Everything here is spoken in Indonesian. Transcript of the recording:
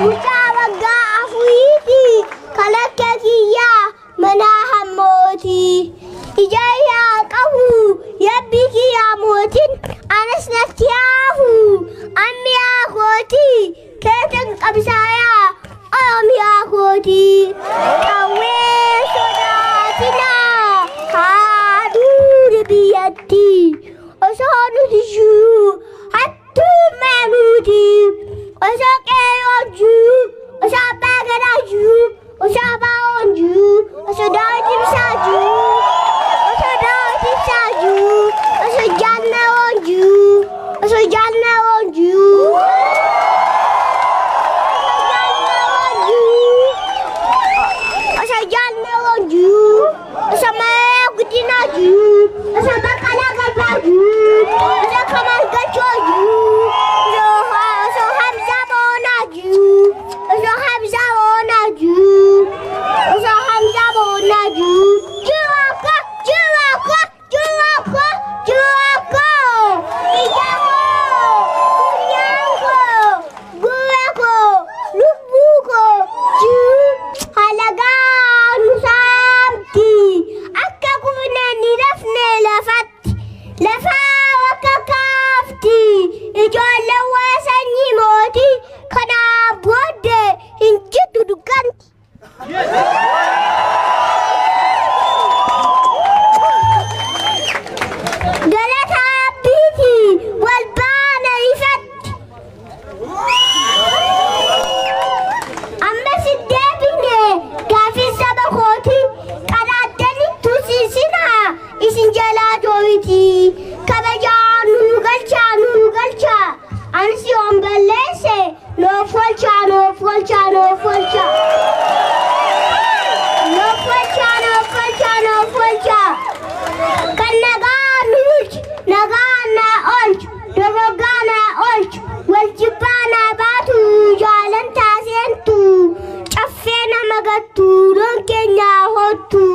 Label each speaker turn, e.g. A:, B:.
A: Mucaawagaa afuriiti kan akka kiyyaa manaa hammooti. Ija yaa qabu yabbi kiyyaa mootiin anas natti yaafu ammi yaa kooti keetan qabsaayaa oom yaa kooti. Qawwee sodaatinaa haaduu biyyatti osoo nuti jiru hattuu maanuuti. Usha bag and a you, Usha bound you, Usha dirty beside you. Folciano, Folciano, Folcia. No Folciano, Folciano, Folcia. Kannaga nuuj, naga na olch, dogoga na olch, waljibba na baatu, jaalantaa seentu, caffee nama gattu, loon keenya hottu.